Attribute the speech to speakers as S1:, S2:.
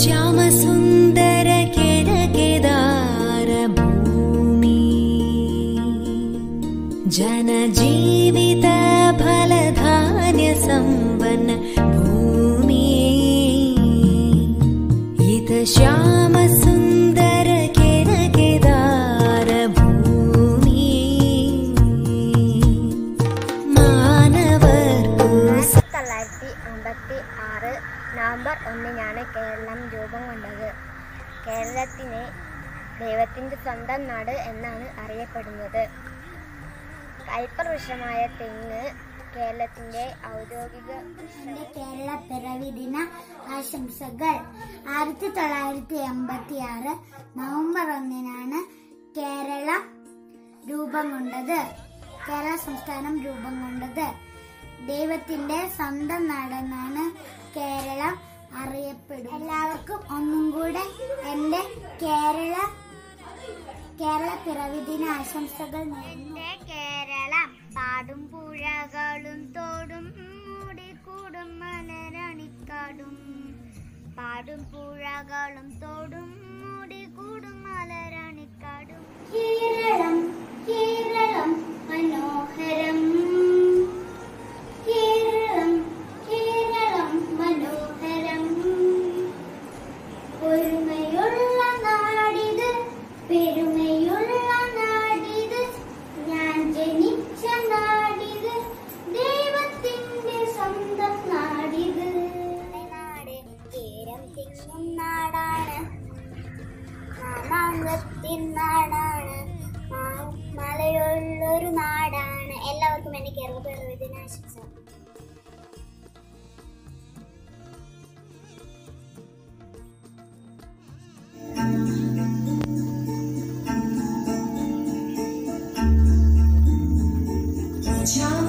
S1: श्यामसुन्दर केदारभूमि जन
S2: जीवितफलधान्यसम्बन् भूमि एत श्याम നവംബർ ഒന്നിനാണ് കേരളം രൂപം കൊണ്ടത്. കേരളത്തിനെ ദൈവത്തിന്റെ സ്വന്തം നാട് എന്നാണ് അറിയപ്പെടുന്നത്. കൽപ്പവൃക്ഷമായ തെങ്ങ് കേരളത്തിന്റെ ഔദ്യോഗിക
S3: കേരള പിറവി ദിന ആശംസകൾ. ആയിരത്തി തൊള്ളായിരത്തി എൺപത്തി ആറ് നവംബർ ഒന്നിനാണ് കേരളം രൂപം കൊണ്ടത്. കേരള സംസ്ഥാനം രൂപം കൊണ്ടത്. ദൈവത്തിന്റെ സ്വന്തം നാടെന്നാണ് കേരളം അറിയപ്പെടുന്നത്. എല്ലാവർക്കും ഒന്നും കൂടെ എന്റെ കേരള കേരള പിറവി ദിന ആശംസകൾ എന്റെ കേരളം പാടും പുഴകളും തോടും മൂടിക്കൂടും മലരണിക്കാടും. പാടും പുഴകളും തോടും തീരം തിങ്ങും നാടാണ്. മാമാങ്കത്തിൻ നാടാണ്. മലയുള്ളൊരു നാടാണ്. എല്ലാവർക്കും എന്റെ കേരള പിറവി ദിനാശംസ
S1: ജനജീവ